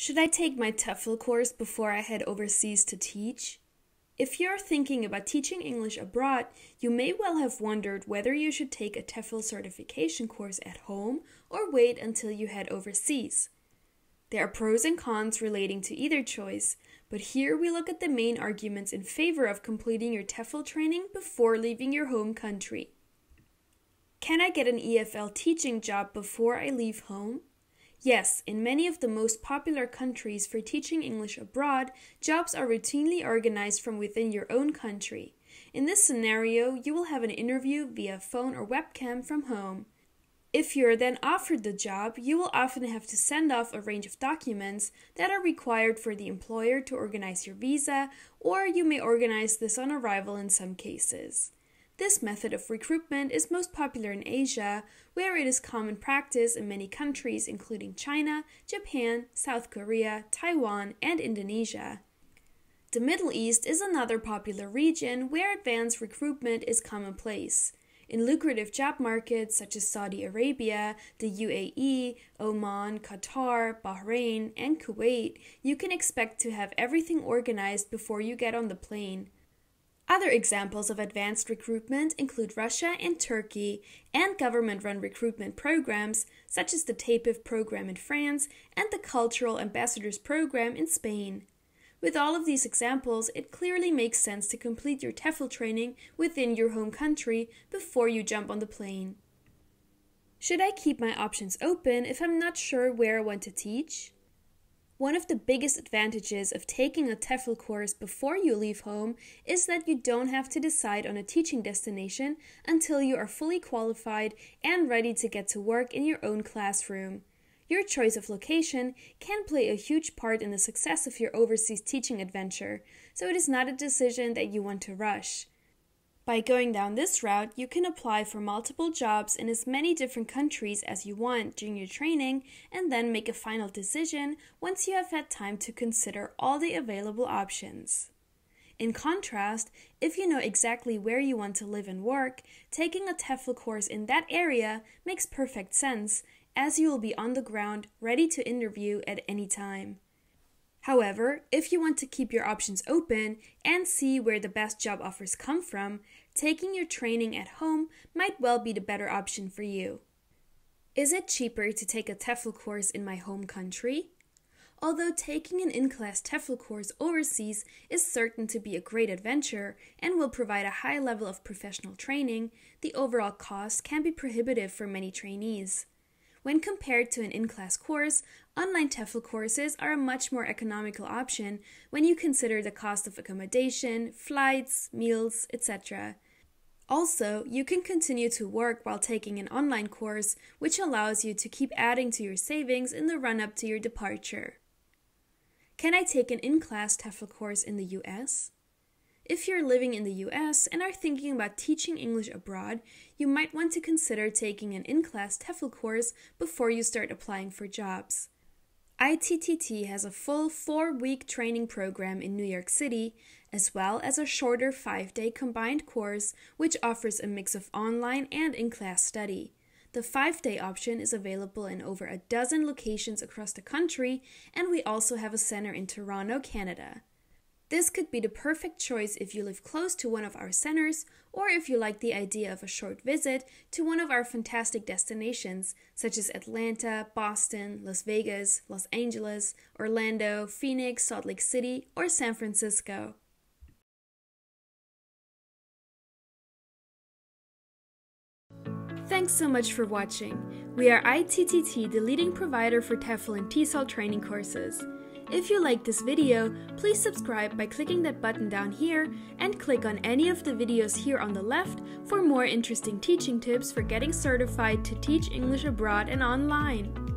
Should I take my TEFL course before I head overseas to teach? If you're thinking about teaching English abroad, you may well have wondered whether you should take a TEFL certification course at home or wait until you head overseas. There are pros and cons relating to either choice, but here we look at the main arguments in favor of completing your TEFL training before leaving your home country. Can I get an EFL teaching job before I leave home? Yes, in many of the most popular countries for teaching English abroad, jobs are routinely organized from within your own country. In this scenario, you will have an interview via phone or webcam from home. If you're then offered the job, you will often have to send off a range of documents that are required for the employer to organize your visa, or you may organize this on arrival in some cases. This method of recruitment is most popular in Asia, where it is common practice in many countries including China, Japan, South Korea, Taiwan, and Indonesia. The Middle East is another popular region where advanced recruitment is commonplace. In lucrative job markets such as Saudi Arabia, the UAE, Oman, Qatar, Bahrain, and Kuwait, you can expect to have everything organized before you get on the plane. Other examples of advanced recruitment include Russia and Turkey, and government run recruitment programs such as the TAPIF program in France and the Cultural Ambassadors program in Spain. With all of these examples, it clearly makes sense to complete your TEFL training within your home country before you jump on the plane. Should I keep my options open if I'm not sure where I want to teach? One of the biggest advantages of taking a TEFL course before you leave home is that you don't have to decide on a teaching destination until you are fully qualified and ready to get to work in your own classroom. Your choice of location can play a huge part in the success of your overseas teaching adventure, so it is not a decision that you want to rush. By going down this route, you can apply for multiple jobs in as many different countries as you want during your training and then make a final decision once you have had time to consider all the available options. In contrast, if you know exactly where you want to live and work, taking a TEFL course in that area makes perfect sense as you will be on the ground ready to interview at any time. However, if you want to keep your options open and see where the best job offers come from, taking your training at home might well be the better option for you. Is it cheaper to take a TEFL course in my home country? Although taking an in class TEFL course overseas is certain to be a great adventure and will provide a high level of professional training, the overall cost can be prohibitive for many trainees. When compared to an in class course, online TEFL courses are a much more economical option when you consider the cost of accommodation, flights, meals, etc. Also, you can continue to work while taking an online course, which allows you to keep adding to your savings in the run up to your departure. Can I take an in class TEFL course in the US? If you're living in the US and are thinking about teaching English abroad, you might want to consider taking an in class TEFL course before you start applying for jobs. ITTT has a full four week training program in New York City, as well as a shorter five day combined course which offers a mix of online and in class study. The five day option is available in over a dozen locations across the country, and we also have a center in Toronto, Canada. This could be the perfect choice if you live close to one of our centers or if you like the idea of a short visit to one of our fantastic destinations such as Atlanta, Boston, Las Vegas, Los Angeles, Orlando, Phoenix, Salt Lake City, or San Francisco. Thanks so much for watching. We are ITTT, the leading provider for TEFL and TESOL training courses. If you like this video, please subscribe by clicking that button down here and click on any of the videos here on the left for more interesting teaching tips for getting certified to teach English abroad and online.